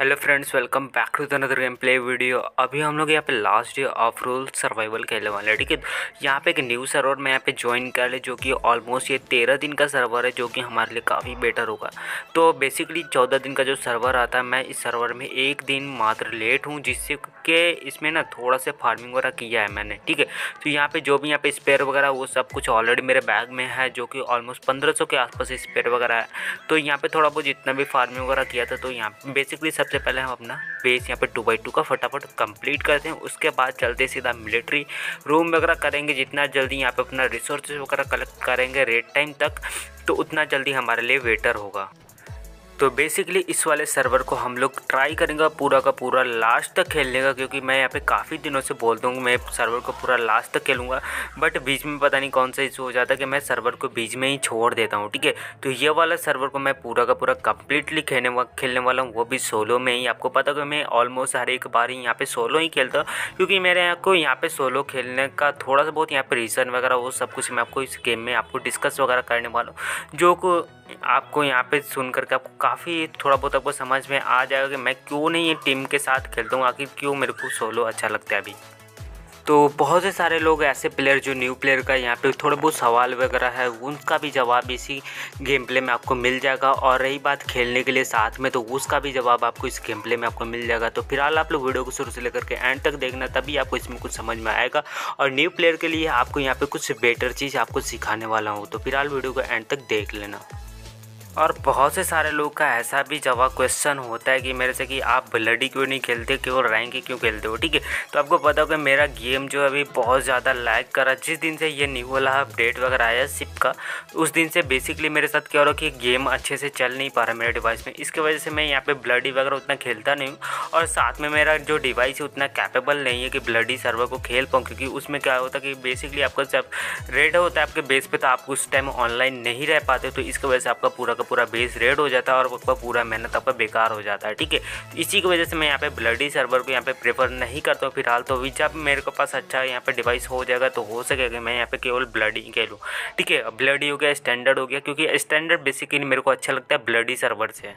Hello friends, welcome back to another game play video. अभी हम लोग यहाँ पे last day of roll survival खेलने वाले हैं, ठीक है? यहाँ पे एक न्यू सर्वर में यहाँ पे ज्वाइन कर ले जो कि ऑलमोस्ट ये तेरह दिन का सर्वर है, जो कि हमारे लिए काफ़ी बेटर होगा। तो बेसिकली चौदह दिन का जो सर्वर आता है, मैं इस सर्वर में एक दिन मात्र लेट हूँ, जिससे कि इसमें ना थोड़ा सा फ़ार्मिंग वगैरह किया है मैंने, ठीक है? तो यहाँ पर जो भी यहाँ पे स्पेयर वगैरह, वो सब कुछ ऑलरेडी मेरे बैग में है, जो कि ऑलमोस्ट पंद्रह के आसपास स्पेयर वगैरह है। तो यहाँ पर थोड़ा बहुत जितना भी फ़ार्मिंग वगैरह किया था तो यहाँ बेसिकली सब सबसे पहले हम अपना बेस यहाँ पे टू बाई टू का फटाफट कंप्लीट करते हैं। उसके बाद चलते सीधा मिलिट्री रूम वगैरह करेंगे। जितना जल्दी यहाँ पे अपना रिसोर्सेज वगैरह कलेक्ट करेंगे रेड टाइम तक तो उतना जल्दी हमारे लिए वेटर होगा। तो बेसिकली इस वाले सर्वर को हम लोग ट्राई करेंगे पूरा का पूरा लास्ट तक खेलने का क्योंकि मैं यहाँ पे काफ़ी दिनों से बोलता हूँ मैं सर्वर को पूरा लास्ट तक खेलूँगा बट बीच में पता नहीं कौन सा इशू हो जाता है कि मैं सर्वर को बीच में ही छोड़ देता हूँ ठीक है? तो ये वाला सर्वर को मैं पूरा का पूरा कम्प्लीटली खेलने वा, खेलने वाला हूँ वो भी सोलो में ही। आपको पता कि मैं ऑलमोस्ट हर एक बार ही यहाँ पर सोलो ही खेलता हूँ क्योंकि मेरे यहाँ को यहाँ पर सोलो खेलने का थोड़ा सा बहुत यहाँ पर रीज़न वगैरह वो सब कुछ मैं आपको इस गेम में आपको डिस्कस वगैरह करने वाला हूँ जो को आपको यहाँ पे सुन करके आपको काफ़ी थोड़ा बहुत आपको समझ में आ जाएगा कि मैं क्यों नहीं ये टीम के साथ खेलता हूँ, आखिर क्यों मेरे को सोलो अच्छा लगता है अभी। तो बहुत से सारे लोग ऐसे प्लेयर जो न्यू प्लेयर का यहाँ पे थोड़ा बहुत सवाल वगैरह है उनका भी जवाब इसी गेम प्ले में आपको मिल जाएगा और रही बात खेलने के लिए साथ में तो उसका भी जवाब आपको इस गेम प्ले में आपको मिल जाएगा। तो फ़िलहाल आप लोग वीडियो को शुरू से लेकर के एंड तक देखना, तभी आपको इसमें कुछ समझ में आएगा और न्यू प्लेयर के लिए आपको यहाँ पर कुछ बेटर चीज़ आपको सिखाने वाला हूँ। तो फ़िलहाल वीडियो को एंड तक देख लेना। और बहुत से सारे लोग का ऐसा भी जवाब क्वेश्चन होता है कि मेरे से कि आप ब्लडी क्यों नहीं खेलते क्यों रैंक क्यों खेलते हो, ठीक है? तो आपको पता होगा मेरा गेम जो अभी बहुत ज़्यादा लैग करा जिस दिन से ये न्यू वाला अपडेट वगैरह आया सिप का, उस दिन से बेसिकली मेरे साथ क्या हो रहा कि गेम अच्छे से चल नहीं पा रहा मेरे डिवाइस में। इसकी वजह से मैं यहाँ पर ब्लडी वगैरह उतना खेलता नहीं हूँ और साथ में मेरा जो डिवाइस है उतना कैपेबल नहीं है कि ब्लडी सर्वर को खेल पाऊँ, क्योंकि उसमें क्या होता है कि बेसिकली आपका जब रेड होता है, आपके बेस पर तो आप उस टाइम ऑनलाइन नहीं रह पाते तो इसकी वजह से आपका पूरा पूरा बेस रेड हो जाता है और आपका पूरा मेहनत आपका बेकार हो जाता है, ठीक है? तो इसी की वजह से मैं यहाँ पे ब्लडी सर्वर को यहाँ पे प्रेफर नहीं करता हूँ फ़िलहाल। तो अभी जब मेरे को पास अच्छा यहाँ पे डिवाइस हो जाएगा तो हो सकेगा मैं यहाँ पे केवल ब्लडी खेलूँ, ठीक है? ब्लडी हो गया स्टैंडर्ड हो गया, क्योंकि स्टैंडर्ड बेसिकली मेरे को अच्छा लगता है ब्लडी सर्वर से।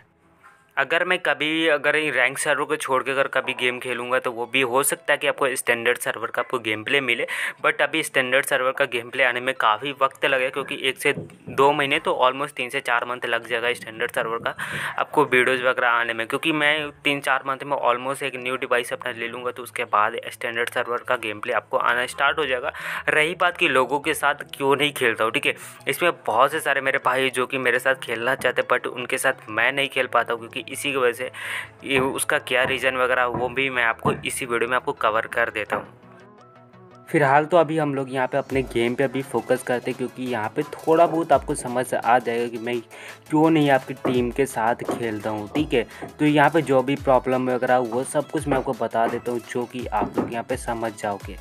अगर मैं कभी, अगर रैंक सर्वर को छोड़ के अगर कभी गेम खेलूँगा तो वो भी हो सकता है कि आपको स्टैंडर्ड सर्वर का आपको गेम प्ले मिले। बट अभी स्टैंडर्ड सर्वर का गेम प्ले आने में काफ़ी वक्त लगेगा, क्योंकि एक से दो महीने तो ऑलमोस्ट तीन से चार मंथ लग जाएगा स्टैंडर्ड सर्वर का आपको वीडियोज़ वगैरह आने में। क्योंकि मैं तीन चार मंथ में ऑलमोस्ट एक न्यू डिवाइस अपना ले लूँगा तो उसके बाद स्टैंडर्ड सर्वर का गेम प्ले आपको आना स्टार्ट हो जाएगा। रही बात कि लोगों के साथ क्यों नहीं खेलता हूँ, ठीक है? इसमें बहुत से सारे मेरे भाई जो कि मेरे साथ खेलना चाहते बट उनके साथ मैं नहीं खेल पाता हूँ, क्योंकि इसी की वजह से ये उसका क्या रीज़न वगैरह, वो भी मैं आपको इसी वीडियो में आपको कवर कर देता हूँ। फ़िलहाल तो अभी हम लोग यहाँ पे अपने गेम पे अभी फोकस करते हैं क्योंकि यहाँ पे थोड़ा बहुत आपको समझ आ जाएगा कि मैं क्यों नहीं आपकी टीम के साथ खेलता हूँ, ठीक है? तो यहाँ पे जो भी प्रॉब्लम वगैरह, वो सब कुछ मैं आपको बता देता हूँ जो कि आप लोग यहाँ पे समझ जाओगे।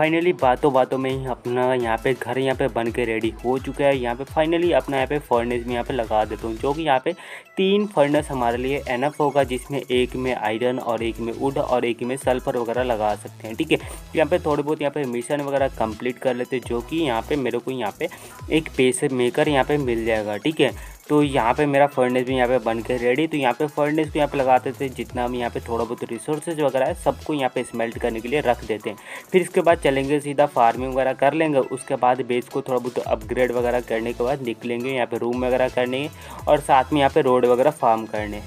फाइनली बातों बातों में ही अपना यहाँ पे घर यहाँ पे बन के रेडी हो चुका है यहाँ पे फाइनली अपना यहाँ पे फर्नेस भी यहाँ पे लगा देता हूँ जो कि यहाँ पे तीन फर्नेस हमारे लिए एनफ होगा जिसमें एक में आयरन और एक में वुड और एक में सल्फ़र वगैरह लगा सकते हैं ठीक है यहाँ पे थोड़े बहुत यहाँ पे मिशन वगैरह कंप्लीट कर लेते हैं जो कि यहाँ पे मेरे को यहाँ पे एक पेस मेकर यहाँ पे मिल जाएगा ठीक है तो यहाँ पे मेरा फर्नेस भी यहाँ पे बन के रेडी तो यहाँ पे फर्नेस को यहाँ पे लगाते थे, जितना हम यहाँ पे थोड़ा बहुत रिसोर्सेज वगैरह है, सबको यहाँ पे स्मेल्ट करने के लिए रख देते हैं। फिर इसके बाद चलेंगे, सीधा फ़ार्मिंग वगैरह कर लेंगे, उसके बाद बेस को थोड़ा बहुत अपग्रेड वगैरह करने के बाद निकलेंगे, यहाँ पे रूम वगैरह करने और साथ में यहाँ पे रोड वगैरह फार्म करने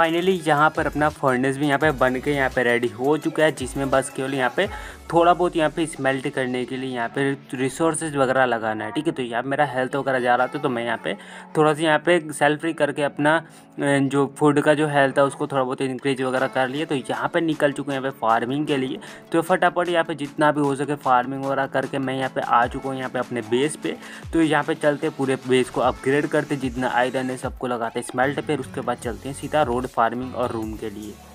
फाइनली यहाँ पर अपना फर्नेस भी यहाँ पे बन के यहाँ पे रेडी हो चुका है, जिसमें बस केवल यहाँ पे थोड़ा बहुत यहाँ पे स्मेल्ट करने के लिए यहाँ पे रिसोर्सेज वगैरह लगाना है ठीक है तो यहाँ मेरा हेल्थ वगैरह जा रहा था तो मैं यहाँ पे थोड़ा सा यहाँ पे सेल्फ फ्री करके अपना जो फ़ूड का जो हेल्थ है उसको थोड़ा बहुत इंक्रीज वगैरह कर लिया तो यहाँ पे निकल चुके हैं यहाँ पे फ़ार्मिंग के लिए तो फटाफट यहाँ पे जितना भी हो सके फ़ार्मिंग वगैरह करके मैं यहाँ पे आ चुका हूँ यहाँ पे अपने बेस पे तो यहाँ पे चलते पूरे बेस को अपग्रेड करते जितना आयरन है सबको लगाते स्मेल्ट फिर उसके बाद चलते हैं सीधा रोड फ़ार्मिंग और रूम के लिए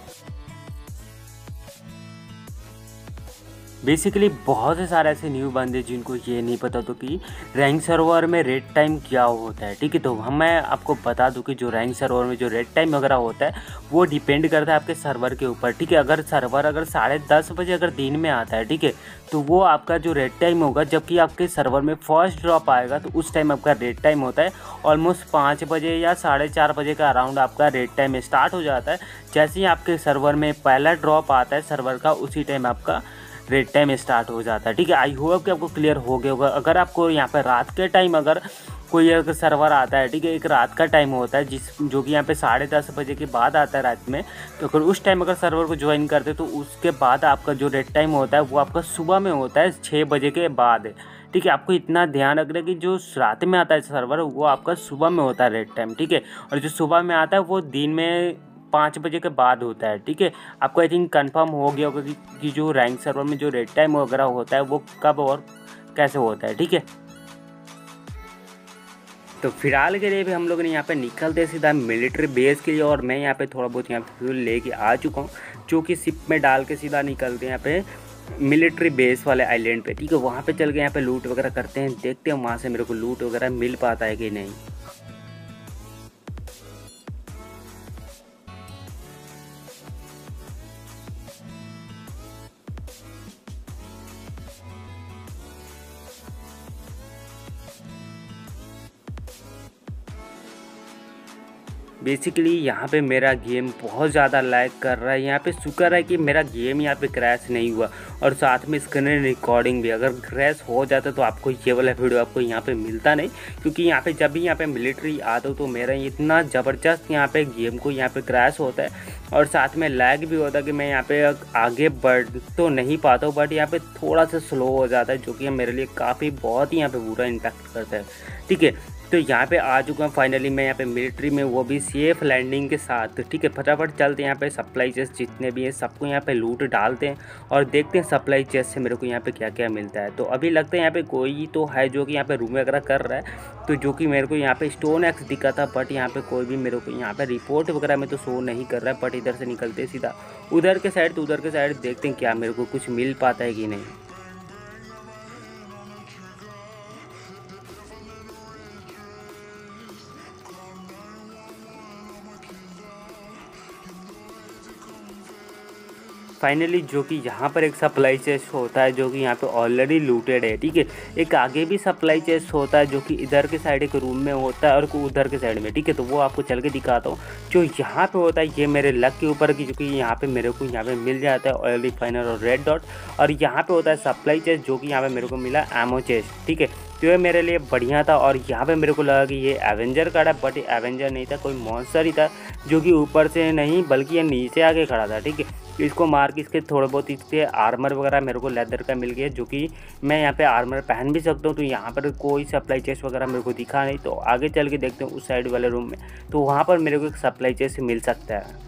बेसिकली बहुत से सारे ऐसे न्यू बंदे जिनको ये नहीं पता तो कि रैंक सर्वर में रेड टाइम क्या होता है, ठीक है? तो हम, मैं आपको बता दूँ कि जो रैंक सर्वर में जो रेड टाइम वगैरह होता है, वो डिपेंड करता है आपके सर्वर के ऊपर, ठीक है? अगर सर्वर अगर साढ़े दस बजे अगर दिन में आता है, ठीक है? तो वो आपका जो रेड टाइम होगा, जबकि आपके सर्वर में फ़र्स्ट ड्रॉप आएगा तो उस टाइम आपका रेड टाइम होता है। ऑलमोस्ट पाँच बजे या साढ़े चार बजे का अराउंड आपका रेड टाइम स्टार्ट हो जाता है। जैसे ही आपके सर्वर में पहला ड्रॉप आता है सर्वर का उसी टाइम आपका रेड टाइम स्टार्ट हो जाता है। ठीक है आई होप कि आपको क्लियर हो गया होगा। अगर आपको यहाँ पर रात के टाइम अगर कोई एक सर्वर आता है, ठीक है, एक रात का टाइम होता है, जिस, जो कि यहाँ पे साढ़े दस बजे के बाद आता है रात में तो अगर उस टाइम अगर सर्वर को ज्वाइन करते तो उसके बाद आपका जो रेड टाइम होता है, वो आपका सुबह में होता है छः बजे के बाद। ठीक है, आपको इतना ध्यान रखना है कि जो रात में आता है सर्वर वो आपका सुबह में होता है रेड टाइम ठीक है? और जो सुबह में आता है, वो दिन में पाँच बजे के बाद होता है ठीक है? आपको आई थिंक कन्फर्म हो गया होगा कि, कि जो रैंक सर्वर में जो रेड टाइम वगैरह होता है वो कब और कैसे होता है ठीक है? तो फ़िलहाल के लिए भी हम लोग ने यहाँ पे निकलते सीधा मिलिट्री बेस के लिए और मैं यहाँ पे थोड़ा बहुत यहाँ पे फ्यूल लेके आ चुका हूँ जो कि सिप में डाल के सीधा निकलते हैं यहाँ पे मिलिट्री बेस वाले आइलैंड पे ठीक है? वहाँ पे चल के यहाँ पे लूट वगैरह करते हैं देखते हैं वहाँ से मेरे को लूट वगैरह मिल पाता है कि नहीं। बेसिकली यहाँ पे मेरा गेम बहुत ज़्यादा लाइक कर रहा है यहाँ पे शुक्र है कि मेरा गेम यहाँ पे क्रैश नहीं हुआ और साथ में स्क्रीन रिकॉर्डिंग भी अगर क्रैश हो जाता तो आपको ये वाला वीडियो आपको यहाँ पे मिलता नहीं क्योंकि यहाँ पे जब भी यहाँ पे मिलिट्री आता तो मेरा इतना ज़बरदस्त यहाँ पे गेम को यहाँ पे क्रैश होता है और साथ में लैग भी होता है कि मैं यहाँ पे आगे बढ़ तो नहीं पाता हूँ बट यहाँ पे थोड़ा सा स्लो हो जाता है जो कि मेरे लिए काफ़ी बहुत ही यहाँ पे बुरा इम्पैक्ट करता है ठीक है तो यहाँ पे आ चुका हूँ फाइनली मैं यहाँ पे मिलिट्री में वो भी सेफ़ लैंडिंग के साथ ठीक है फटाफट चलते हैं यहाँ पे सप्लाई चेस्ट जितने भी हैं सबको यहाँ पे लूट डालते हैं और देखते हैं सप्लाई चेस्ट से मेरे को यहाँ पे क्या क्या मिलता है तो अभी लगता है यहाँ पे कोई तो है जो कि यहाँ पे रूम वगैरह कर रहा है तो जो कि मेरे को यहाँ पे स्टोन एक्स दिखा था बट यहाँ पे कोई भी मेरे को यहाँ पे रिपोर्ट वगैरह में तो शो नहीं कर रहा है बट इधर से निकलते सीधा उधर के साइड तो उधर के साइड देखते हैं क्या मेरे को कुछ मिल पाता है कि नहीं फाइनली जो कि यहाँ पर एक सप्लाई चेस्ट होता है, जो कि यहाँ पे ऑलरेडी लूटेड है, ठीक है? एक आगे भी सप्लाई चेस्ट होता है, जो कि इधर के साइड एक रूम में होता है और उधर के साइड में, ठीक है? तो वो आपको चल के दिखाता हूँ। जो यहाँ पे होता है, ये मेरे लक के ऊपर की जो कि यहाँ पे मेरे को यहाँ पे मिल जाता है ऑयल रिफाइनर और रेड डॉट और यहाँ पे होता है सप्लाई चेस्ट जो कि यहाँ पे मेरे को मिला एमओ चेस्ट ठीक है? तो ये मेरे लिए बढ़िया था और यहाँ पे मेरे को लगा कि ये एवेंजर कार्ड है बट एवेंजर नहीं था, कोई मॉन्स्टर ही था, जो कि ऊपर से नहीं, बल्कि ये नीचे आके खड़ा था, ठीक है? इसको मार के इसके थोड़े बहुत इसके आर्मर वगैरह मेरे को लेदर का मिल गया, जो कि मैं यहाँ पे आर्मर पहन भी सकता हूँ तो यहाँ पर कोई सप्लाई चेस्ट वगैरह मेरे को दिखा नहीं तो आगे चल के देखते हैं उस साइड वाले रूम में तो वहाँ पर मेरे को एक सप्लाई चेस्ट मिल सकता है।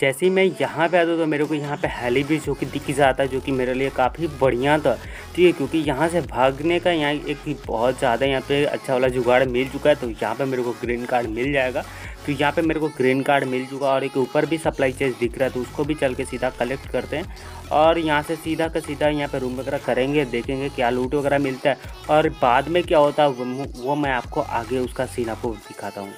जैसे ही मैं यहाँ पे आता तो मेरे को यहाँ पे हेली ब्रिज कि दिख जाता जो कि मेरे लिए काफ़ी बढ़िया था। ठीक है क्योंकि यहाँ से भागने का यहाँ एक बहुत ज़्यादा यहाँ पे अच्छा वाला जुगाड़ मिल चुका है तो यहाँ पे मेरे को ग्रीन कार्ड मिल जाएगा। तो यहाँ पे मेरे को ग्रीन कार्ड मिल चुका और एक ऊपर भी सप्लाई चेज दिख रहा है तो उसको भी चल के सीधा कलेक्ट करते हैं। और यहाँ से सीधा का सीधा यहाँ पे रूम वगैरह करेंगे, देखेंगे क्या लूट वगैरह मिलता है। और बाद में क्या होता है, वो मैं आपको आगे उसका सीन आपको दिखाता हूँ।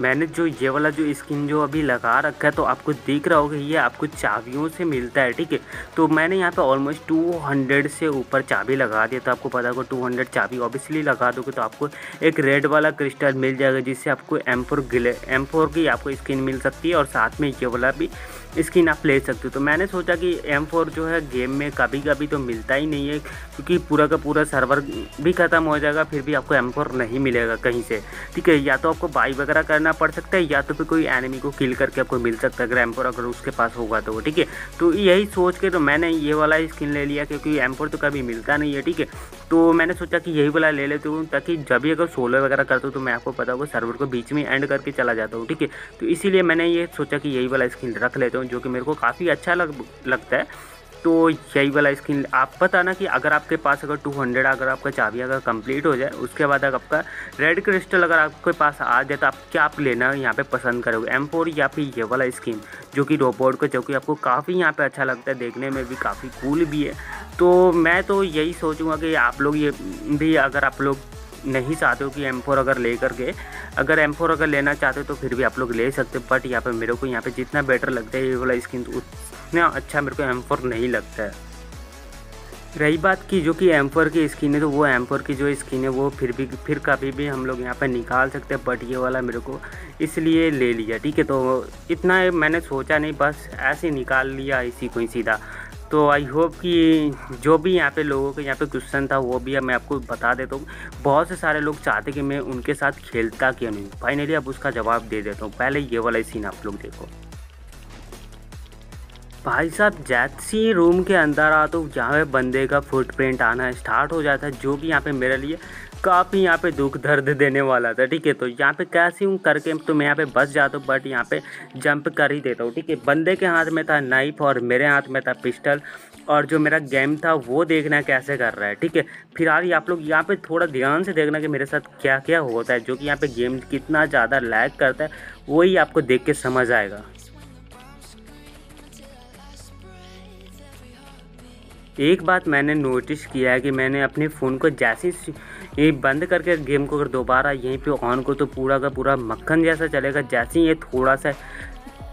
मैंने जो ये वाला जो स्किन जो अभी लगा रखा है तो आपको दिख रहा होगा ये आपको चाबियों से मिलता है, ठीक है? तो मैंने यहाँ पे ऑलमोस्ट टू हंड्रेड से ऊपर चाबी लगा दिया तो आपको पता होगा टू हंड्रेड चाबी ऑब्वियसली लगा दोगे तो आपको एक रेड वाला क्रिस्टल मिल जाएगा, जिससे आपको एम फोर गिले एम फोर की आपको स्किन मिल सकती है, और साथ में ये वाला भी स्किन आप ले सकते हो। तो मैंने सोचा कि एम फोर जो है गेम में कभी कभी तो मिलता ही नहीं है, क्योंकि पूरा का पूरा सर्वर भी ख़त्म हो जाएगा, फिर भी आपको एम फोर नहीं मिलेगा कहीं से। ठीक है, या तो आपको बाई वगैरह करना पड़ सकता है, या तो फिर कोई एनिमी को किल करके आपको मिल सकता है, अगर एम फोर अगर उसके पास होगा तो। ठीक है तो यही सोच के तो मैंने ये वाला स्किन ले लिया, क्योंकि एम फोर तो कभी मिलता नहीं है, ठीक है। तो मैंने सोचा कि यही वाला ले लेता हूँ, ताकि जब भी अगर सोलर वगैरह करता हूँ तो मैं आपको पता होगा सर्वर को बीच में एंड करके चला जाता हूँ, ठीक है। तो इसीलिए मैंने ये सोचा कि यही वाला स्किन रख लेता हूँ, जो कि मेरे को काफ़ी अच्छा लग, लगता है। तो यही वाला स्किन आप बताना कि अगर आपके पास अगर 200 अगर आपका चाबी अगर कंप्लीट हो जाए, उसके बाद अगर आपका रेड क्रिस्टल अगर आपके पास आ जाए तो आप क्या आप लेना यहाँ पे पसंद करोगे? एम फोर या फिर ये वाला स्किन जो कि रोबोट को, जो कि आपको काफ़ी यहाँ पे अच्छा लगता है, देखने में भी काफ़ी कूल भी है। तो मैं तो यही सोचूँगा कि आप लोग ये भी, अगर आप लोग नहीं चाहते हो कि एम फोर अगर ले करके, अगर एम फोर अगर लेना चाहते हो तो फिर भी आप लोग ले सकते हो बट यहाँ पे मेरे को यहाँ पे जितना बेटर लगता है ये वाला स्किन तो उतना अच्छा मेरे को एम फोर नहीं लगता है। रही बात की जो कि एम फोर की स्किन है तो वो एम फोर की जो स्किन है, वो फिर भी, फिर कभी भी हम लोग यहाँ पर निकाल सकते हैं बट ये वाला मेरे को इसलिए ले लिया, ठीक है? तो इतना मैंने सोचा नहीं, बस ऐसे निकाल लिया, इसी को ही सीधा। तो आई होप कि जो भी यहाँ पे लोगों के यहाँ पे क्वेश्चन था, वो भी मैं आपको बता देता हूँ। बहुत से सारे लोग चाहते कि मैं उनके साथ खेलता क्यों नहीं फाइनली अब उसका जवाब दे देता हूँ। पहले ये वाला सीन आप लोग देखो। भाई साहब जैसी रूम के अंदर आ तो यहाँ पे बंदे का फुटप्रिंट आना स्टार्ट हो जाता है, जो कि यहाँ पे मेरे लिए काफ़ी यहाँ पे दुख दर्द देने वाला था, ठीक है? तो यहाँ पे कैसे हूँ करके तो मैं यहाँ पे बच जाता हूँ बट यहाँ पे जंप कर ही देता हूँ, ठीक है? बंदे के हाथ में था नाइफ और मेरे हाथ में था पिस्टल और जो मेरा गेम था वो देखना कैसे कर रहा है, ठीक है? आज आप लोग यहाँ पे थोड़ा ध्यान से देखना कि मेरे साथ क्या क्या होता है, जो कि यहाँ पे गेम कितना ज़्यादा लैग करता है, वही आपको देख के समझ आएगा। एक बात मैंने नोटिस किया है कि मैंने अपने फ़ोन को जैसे ये बंद करके गेम को अगर दोबारा यहीं पे ऑन को तो पूरा का पूरा मक्खन जैसा चलेगा, जैसे ही ये थोड़ा सा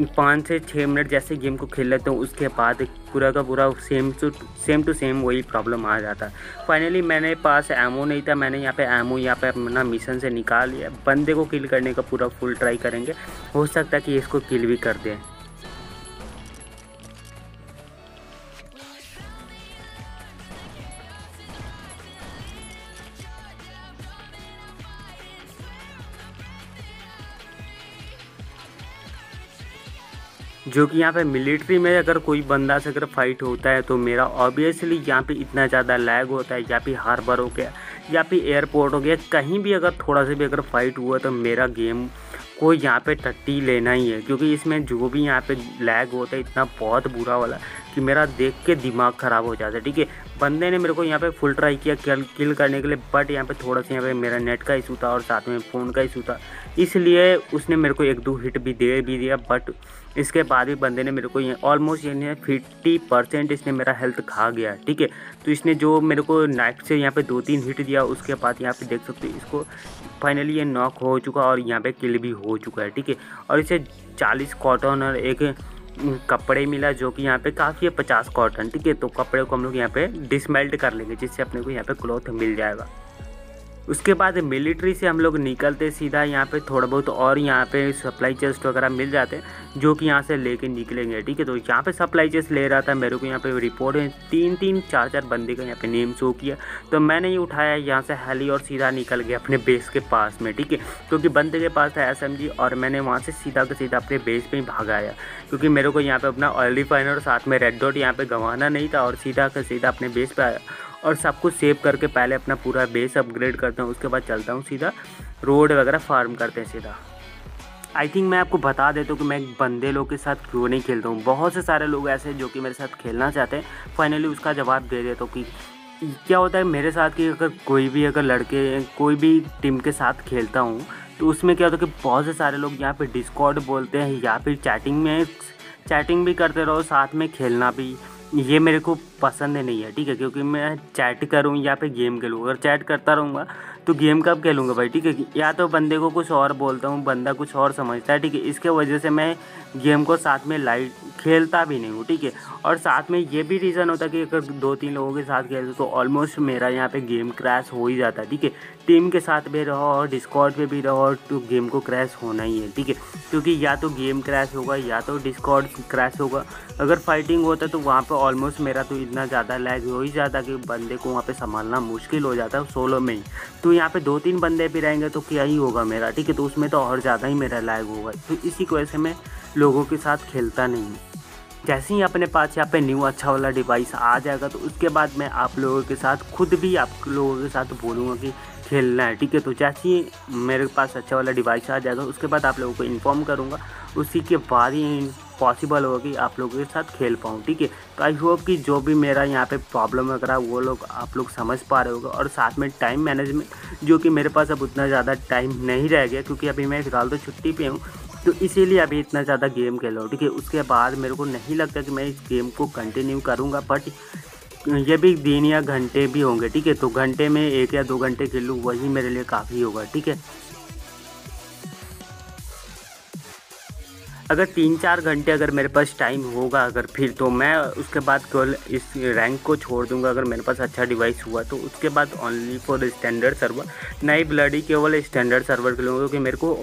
पाँच से छः मिनट जैसे गेम को खेल लेते हैं, उसके बाद पूरा का पूरा same to same to same वही प्रॉब्लम आ जाता। है फाइनली मैंने पास एमओ नहीं था, मैंने यहाँ पे एमओ यहाँ पे अपना मिशन से निकाल लिया। बंदे को किल करने का पूरा फुल ट्राई करेंगे। हो सकता है कि इसको किल भी कर दें। जो कि यहाँ पे मिलिट्री में अगर कोई बंदा से अगर फाइट होता है तो मेरा ऑब्वियसली यहाँ पे इतना ज़्यादा लैग होता है या फिर हार्बर हो गया या फिर एयरपोर्ट हो गया, कहीं भी अगर थोड़ा सा भी अगर फाइट हुआ तो मेरा गेम को यहाँ पे टट्टी लेना ही है, क्योंकि इसमें जो भी यहाँ पे लैग होता है, इतना बहुत बुरा वाला कि मेरा देख के दिमाग ख़राब हो जाता है, ठीक है? बंदे ने मेरे को यहाँ पे फुल ट्राई किया किल किल करने के लिए बट यहाँ पे थोड़ा सा यहाँ पे मेरा नेट का इशू था और साथ में फ़ोन का इशू था। इसलिए उसने मेरे को एक दो हिट भी दे, भी दिया बट इसके बाद भी बंदे ने मेरे को ये ऑलमोस्ट यानी फिफ्टी परसेंट इसने मेरा हेल्थ खा गया, ठीक है? तो इसने जो मेरे को नाइफ से यहाँ पे दो तीन हिट दिया, उसके बाद यहाँ पे देख सकते हो इसको फाइनली ये नॉक हो चुका और यहाँ पे किल भी हो चुका है, ठीक है? और इसे चालीस कॉटन और एक कपड़े मिला जो कि यहाँ पे काफ़ी है, पचास कॉटन ठीक है? तो कपड़े को हम लोग यहाँ पे डिसमेल्ट कर लेंगे, जिससे अपने को यहाँ पे क्लॉथ मिल जाएगा। उसके बाद मिलिट्री से हम लोग निकलते सीधा यहाँ पे थोड़ा बहुत और यहाँ पे सप्लाई चेस्ट वगैरह मिल जाते हैं, जो कि यहाँ से लेके निकलेंगे, ठीक है? तो यहाँ पे सप्लाई चेस्ट ले रहा था, मेरे को यहाँ पे रिपोर्ट है तीन तीन चार चार बंदे का यहाँ पे नेम शो किया। तो मैंने ये उठाया, यहाँ से हेली और सीधा निकल गया अपने बेस के पास में, ठीक है? क्योंकि बंदे के पास था एसएमजी और मैंने वहाँ से सीधा का सीधा अपने बेस पर ही भागाया क्योंकि मेरे को यहाँ पर अपना ऑयल रिफाइनर साथ में रेड डॉट यहाँ पर गंवाना नहीं था और सीधा का सीधा अपने बेस पर आया। और सब कुछ सेव करके पहले अपना पूरा बेस अपग्रेड करता हूँ, उसके बाद चलता हूँ सीधा रोड वगैरह फार्म करते हैं सीधा। आई थिंक मैं आपको बता देता हूँ कि मैं बंदे लोग के साथ क्यों नहीं खेलता हूँ। बहुत से सारे लोग ऐसे जो कि मेरे साथ खेलना चाहते हैं। फाइनली उसका जवाब दे देता हूँ कि क्या होता है मेरे साथ कि अगर कोई भी अगर लड़के, कोई भी टीम के साथ खेलता हूँ तो उसमें क्या होता है कि बहुत से सारे लोग यहाँ पे डिस्कॉर्ड बोलते हैं या फिर चैटिंग में चैटिंग भी करते रहो, साथ में खेलना भी। ये मेरे को पसंद नहीं है, ठीक है? क्योंकि मैं चैट करूँ या फिर गेम खेलूँ अगर चैट करता रहूँगा तो गेम कब खेलूँगा भाई, ठीक है? या तो बंदे को कुछ और बोलता हूँ, बंदा कुछ और समझता है, ठीक है? इसके वजह से मैं गेम को साथ में लाइट, खेलता भी नहीं हूँ, ठीक है? और साथ में ये भी रीज़न होता है कि अगर दो तीन लोगों के साथ खेलते तो ऑलमोस्ट मेरा यहाँ पे गेम क्रैश हो ही जाता है, ठीक है? टीम के साथ भी रहो और डिस्कॉर्ड पे भी रहो तो गेम को क्रैश होना ही है, ठीक है? क्योंकि या तो गेम क्रैश होगा, या तो डिस्कॉर्ड क्रैश होगा। अगर फाइटिंग होता तो वहाँ पर ऑलमोस्ट मेरा तो इतना ज़्यादा लैग हो ही जाता कि बंदे को वहाँ पर संभालना मुश्किल हो जाता है सोलो में ही। तो यहाँ पर दो तीन बंदे भी रहेंगे तो क्या ही होगा मेरा, ठीक है? तो उसमें तो और ज़्यादा ही मेरा लैग होगा। तो इसी वजह से मैं लोगों के साथ खेलता नहीं जैसे ही अपने पास यहाँ पे न्यू अच्छा वाला डिवाइस आ जाएगा तो उसके बाद मैं आप लोगों के साथ, खुद भी आप लोगों के साथ बोलूँगा कि खेलना है, ठीक है? तो जैसे ही मेरे पास अच्छा वाला डिवाइस आ जाएगा, उसके बाद आप लोगों को इन्फॉर्म करूँगा। उसी के बाद ही पॉसिबल होगा कि आप लोगों के साथ खेल पाऊँ, ठीक है? तो आई होप कि जो भी मेरा यहाँ पे प्रॉब्लम वगैरह वो लोग आप लोग समझ पा रहे होगा। और साथ में टाइम मैनेजमेंट जो कि मेरे पास अब उतना ज़्यादा टाइम नहीं रह गया, क्योंकि अभी मैं फ़िलहाल तो छुट्टी पे हूँ तो इसीलिए अभी इतना ज़्यादा गेम खेल रहा हूँ, ठीक है? उसके बाद मेरे को नहीं लगता कि मैं इस गेम को कंटिन्यू करूँगा बट ये भी दिन या घंटे भी होंगे, ठीक है? तो घंटे में एक या दो घंटे खेल, वही मेरे लिए काफ़ी होगा, ठीक है? अगर तीन चार घंटे अगर मेरे पास टाइम होगा, अगर फिर तो मैं उसके बाद केवल इस रैंक को छोड़ दूँगा, अगर मेरे पास अच्छा डिवाइस हुआ तो उसके बाद ओनली फॉर स्टैंडर्ड सर्वर नई ब्लडी केवल स्टैंडर्ड सर्वर खेलूँगा क्योंकि मेरे को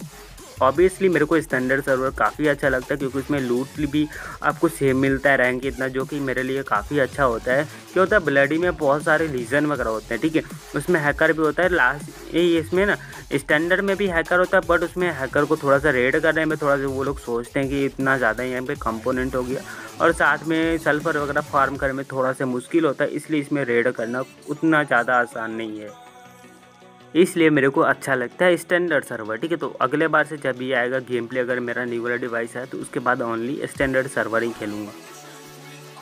ऑब्वियसली मेरे को स्टैंडर्ड सर्वर काफ़ी अच्छा लगता है, क्योंकि उसमें लूट भी आपको सेम मिलता है रैंक इतना, जो कि मेरे लिए काफ़ी अच्छा होता है। क्या होता है ब्लडी में बहुत सारे रीज़न वगैरह होते हैं, ठीक है? उसमें हैकर भी होता है लास्ट ये इसमें ना स्टैंडर्ड में भी हैकर होता है बट उसमें हैकर को थोड़ा सा रेड करने में थोड़ा सा वो लोग सोचते हैं कि इतना ज़्यादा यहाँ पे कंपोनेंट हो गया। और साथ में सल्फ़र वगैरह फार्म करने में थोड़ा सा मुश्किल होता है, इसलिए इसमें रेड करना उतना ज़्यादा आसान नहीं है। इसलिए मेरे को अच्छा लगता है स्टैंडर्ड सर्वर ठीक है? तो अगले बार से जब भी आएगा गेम प्ले अगर मेरा न्यू वाला डिवाइस है तो उसके बाद ओनली स्टैंडर्ड सर्वर ही खेलूँगा।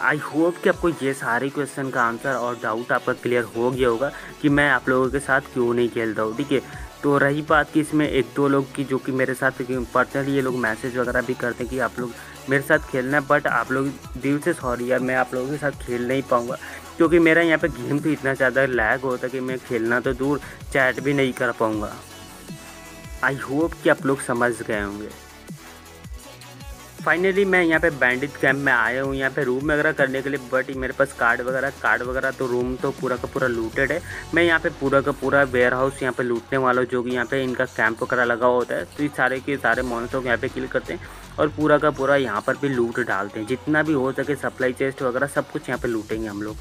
आई होप कि आपको ये सारे क्वेश्चन का आंसर और डाउट आपका क्लियर हो गया होगा कि मैं आप लोगों के साथ क्यों नहीं खेलता हूँ, ठीक है? तो रही बात कि इसमें एक दो लोग की जो कि मेरे साथ पर्सनली ये लोग मैसेज वगैरह भी करते हैं कि आप लोग मेरे साथ खेलना है बट आप लोग दिल से सॉरी यार, मैं आप लोगों के साथ खेल नहीं पाऊँगा। क्योंकि मेरा यहाँ पे गेम भी इतना ज़्यादा लैग होता है कि मैं खेलना तो दूर चैट भी नहीं कर पाऊँगा। आई होप कि आप लोग समझ गए होंगे। फाइनली मैं यहाँ पे बैंडिट कैंप में आया हूँ। यहाँ पे रूम वगैरह करने के लिए बट मेरे पास कार्ड वगैरह कार्ड वगैरह तो रूम तो पूरा का पूरा लूटेड है। मैं यहाँ पे पूरा का पूरा वेयर हाउस यहाँ पे लूटने वाला हूँ, जो कि यहाँ पे इनका कैंप वगैरह लगा होता है। तो इस सारे के सारे मॉन्स्टर को यहाँ पे किल करते हैं और पूरा का पूरा यहाँ पर भी लूट डालते हैं। जितना भी हो सके सप्लाई चेस्ट वगैरह सब कुछ यहाँ पर लूटेंगे हम लोग।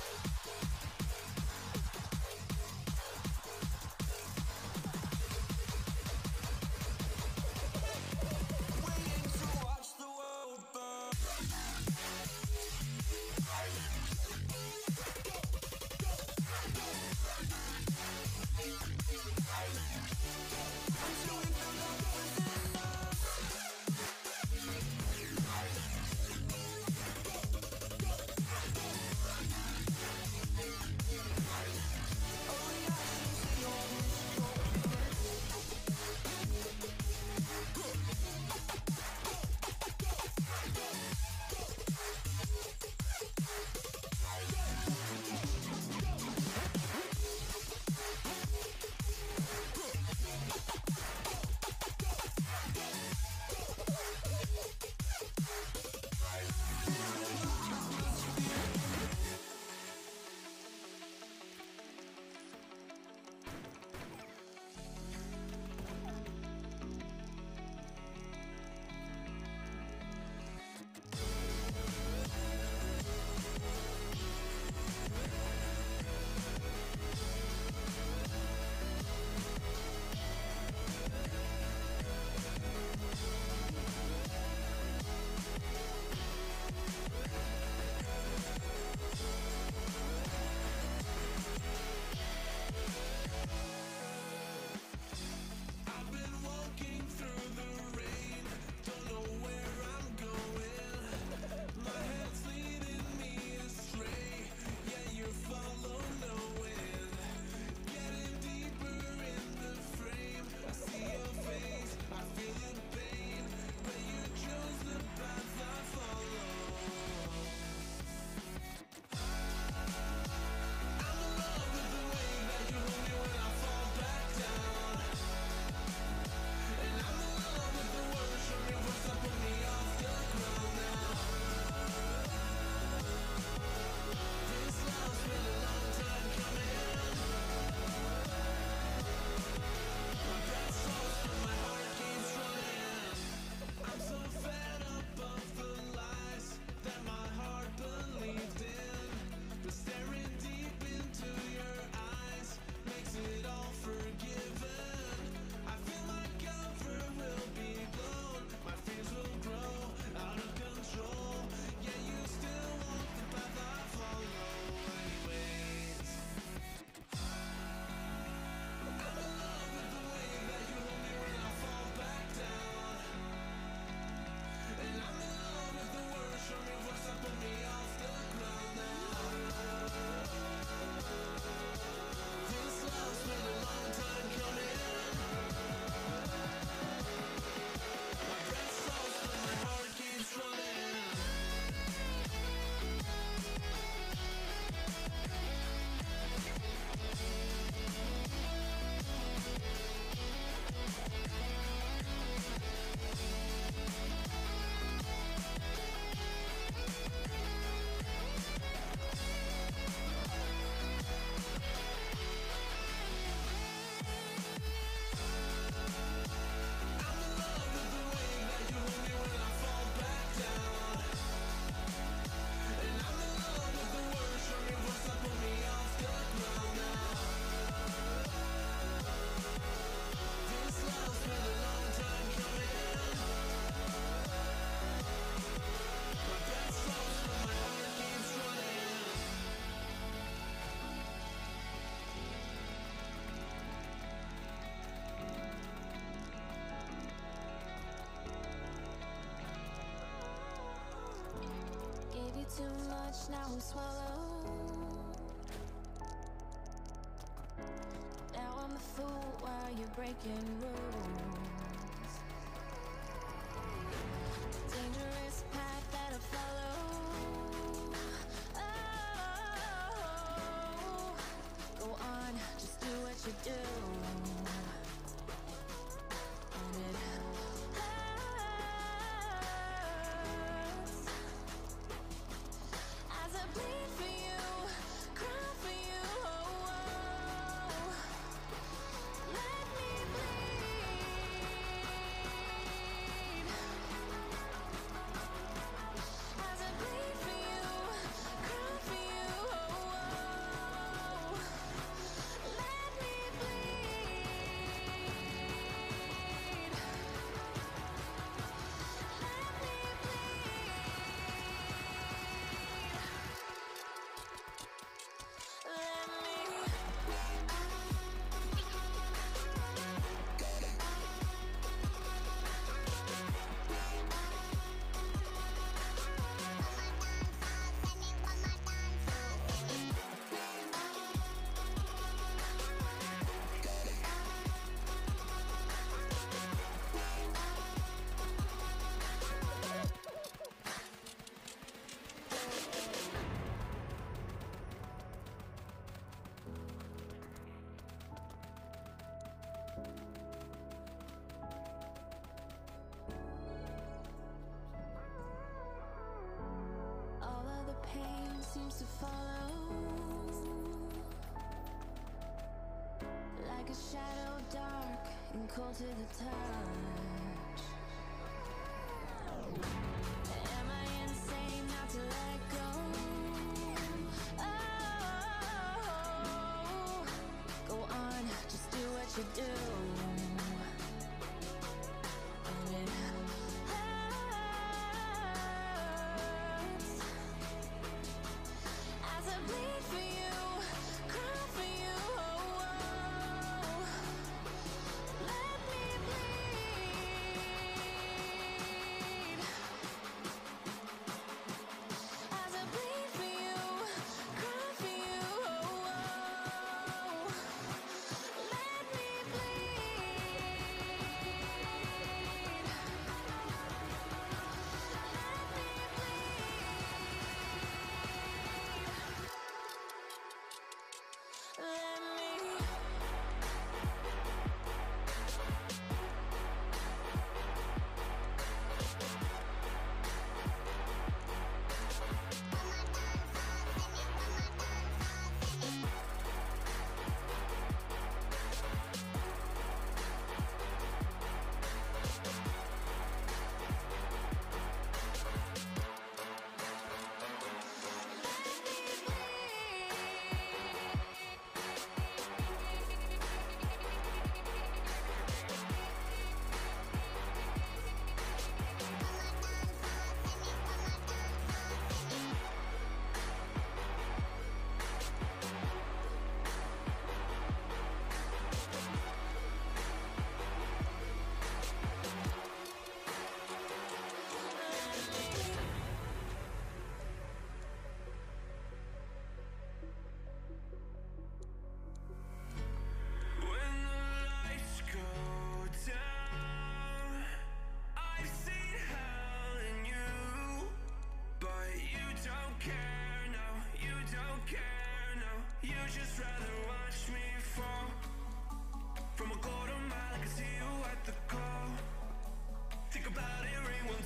too much, now I'm swallowed. Now I'm the fool while you're breaking rules. seems to follow. Like a shadow dark and cold to the touch.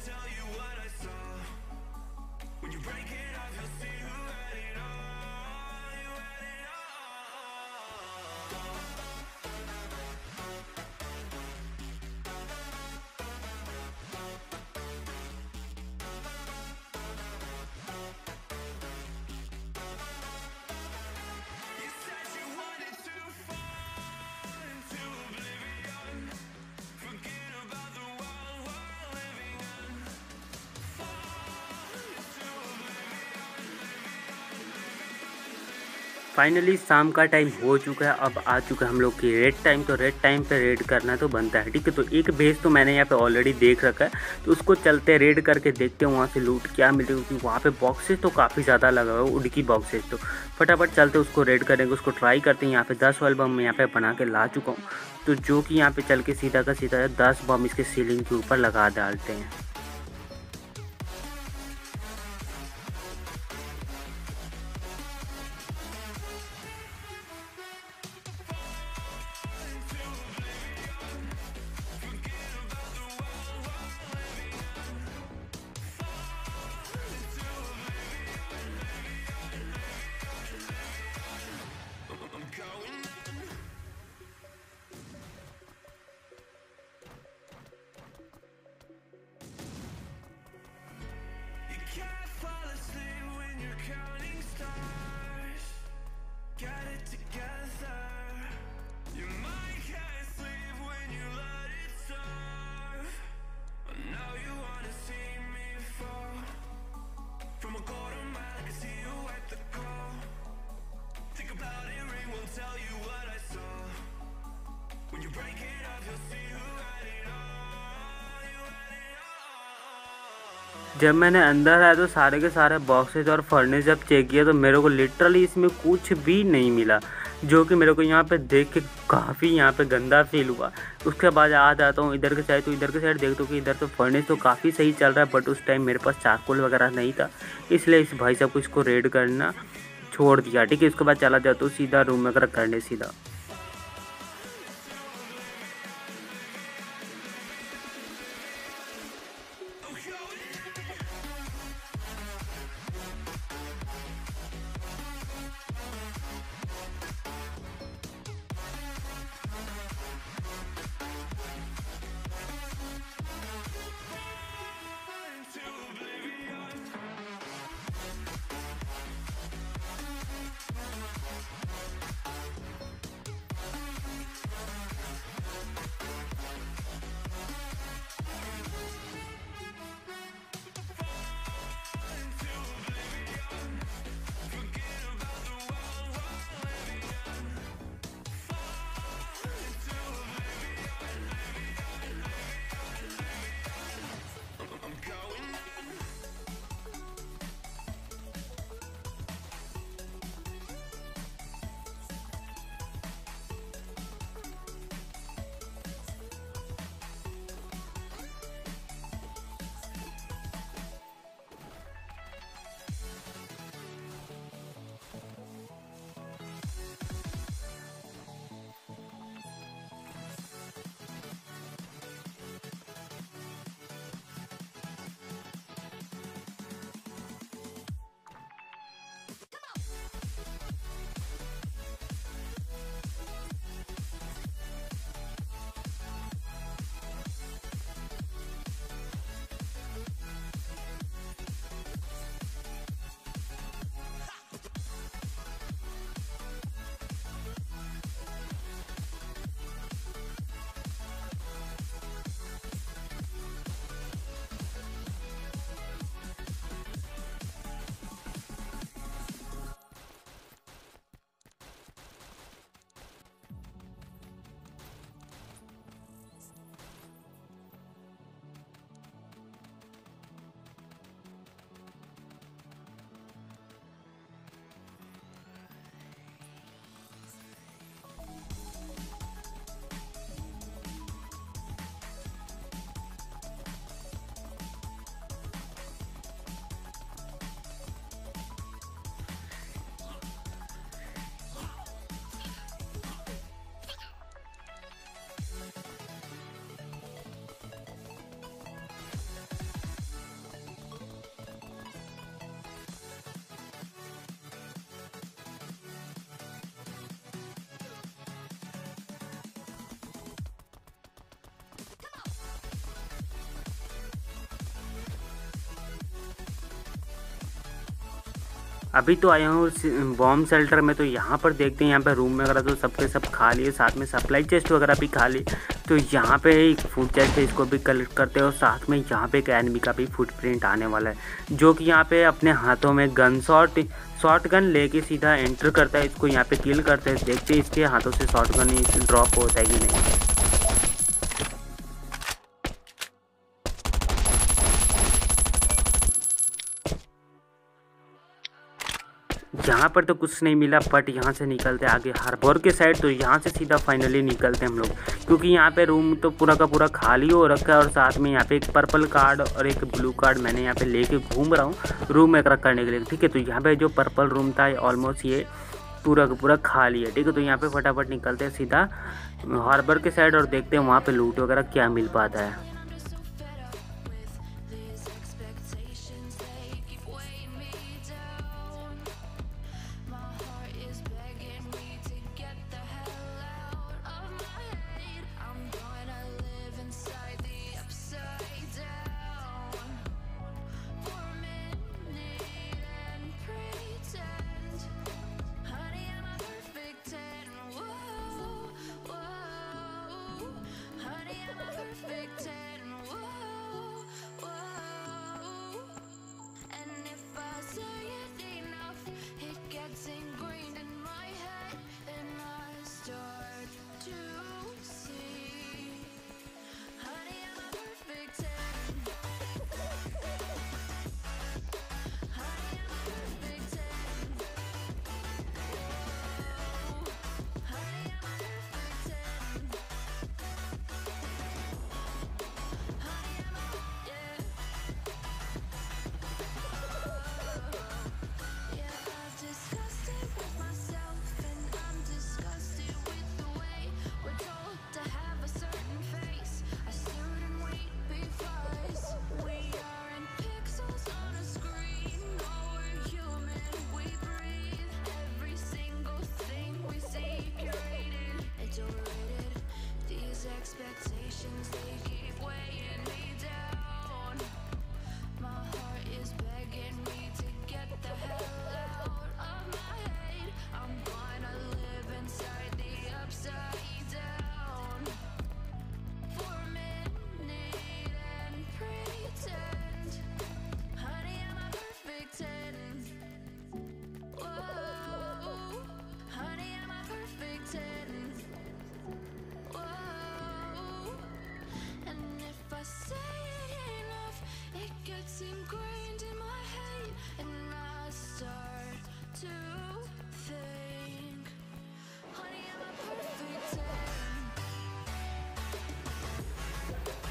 tell you what finally शाम का time हो चुका है, अब आ चुका है हम लोग की रेड टाइम तो रेड टाइम पे रेड करना तो बनता है, ठीक है? तो एक बेस तो मैंने यहाँ पे ऑलरेडी देख रखा है तो उसको चलते रेड करके देखते हैं वहाँ से लूट क्या मिलती है, क्योंकि वहाँ पे बॉक्सेस तो काफ़ी ज़्यादा लगा हुआ है उड़की बॉक्सेस तो। फटाफट चलते उसको रेड करेंगे उसको ट्राई करते हैं, यहाँ पे दस वाल बम यहाँ पे बना के ला चुका हूँ। तो जो कि यहाँ पे चल के सीधा का सीधा दस बम इसके सीलिंग के ऊपर लगा डालते हैं। जब मैंने अंदर आया तो सारे के सारे बॉक्सेज और फर्नेस जब चेक किया तो मेरे को लिटरली इसमें कुछ भी नहीं मिला, जो कि मेरे को यहाँ पे देख के काफ़ी यहाँ पे गंदा फील हुआ। उसके बाद आ जाता हूँ, इधर के साइड तो इधर के साइड देखता हूँ कि इधर तो फर्नेस तो काफ़ी सही चल रहा है बट उस टाइम मेरे पास चारकोल वगैरह नहीं था। इसलिए इस भाई साहब को इसको रेड करना छोड़ दिया। ठीक है, उसके बाद चला जाता हूँ सीधा रूम वगैरह करने सीधा। अभी तो आया हूँ बॉम्ब शेल्टर में तो यहाँ पर देखते हैं, यहाँ पे रूम वगैरह तो सबके सब खा लिए, साथ में सप्लाई चेस्ट वगैरह भी खा लिए। तो यहाँ पे एक फ़ूड चेस्ट है, इसको भी कलेक्ट करते हैं, और साथ में यहाँ पे एक एनिमी का भी फुटप्रिंट आने वाला है, जो कि यहाँ पे अपने हाथों में गन शॉट शॉर्ट गन लेके सीधा एंटर करता है, इसको यहाँ पे किल करते हैं, देखते हैं इसके हाथों से शॉर्ट गन ड्रॉप होता है कि नहीं। यहाँ पर तो कुछ नहीं मिला बट यहाँ से निकलते आगे हार्बर के साइड तो यहाँ से सीधा फाइनली निकलते हम लोग। क्योंकि यहाँ पे रूम तो पूरा का पूरा खाली हो रखा है और साथ में यहाँ पे एक पर्पल कार्ड और एक ब्लू कार्ड मैंने यहाँ पे लेके घूम रहा हूँ रूम एक करने के लिए। ठीक है तो यहाँ पे जो पर्पल रूम था ऑलमोस्ट ये पूरा का पूरा खाली है। ठीक है तो यहाँ पे फटाफट निकलते हैं सीधा हार्बर के साइड और देखते हैं वहाँ पे लूट वगैरह क्या मिल पाता है।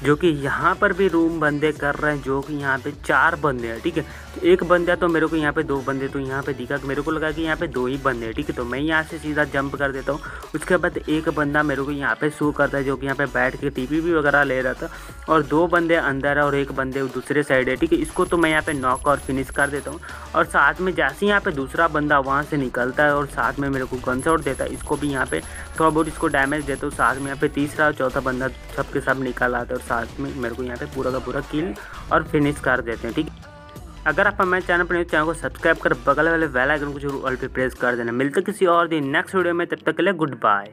जो कि यहाँ पर भी रूम बंदे कर रहे हैं, जो कि यहाँ पे चार बंदे हैं, ठीक है? तो एक बंदा तो मेरे को यहाँ पे दो बंदे तो यहाँ पे दिखा। मेरे को लगा कि यहाँ पे दो ही बंदे हैं, ठीक है? तो मैं यहाँ से सीधा जंप कर देता हूँ। उसके बाद एक बंदा मेरे को यहाँ पे शो करता है, जो कि यहाँ पे बैठ के टीवी भी वगैरह ले रहा था। और दो बंदे अंदर है और एक बंदे दूसरे साइड है, ठीक है? इसको तो मैं यहाँ पे नॉक और फिनिश कर देता हूँ। और साथ में जैसे ही यहाँ पे दूसरा बंदा वहाँ से निकलता है और साथ में मेरे को गन देता है, इसको भी यहाँ पे थोड़ा बहुत इसको डैमेज देता हूँ। साथ में यहाँ पे तीसरा और चौथा बंदा सब के सब निकल आता है और साथ में मेरे को यहाँ पे पूरा का पूरा किल और फिनिश कर देते हैं, ठीक है? अगर आप हमारे चैनल पर चैनल को सब्सक्राइब कर बगल वाले बेल आइकन को ज़रूर ऑल पे प्रेस कर देना। मिलते किसी और दिन नेक्स्ट वीडियो में, तब तक के लिए गुड बाय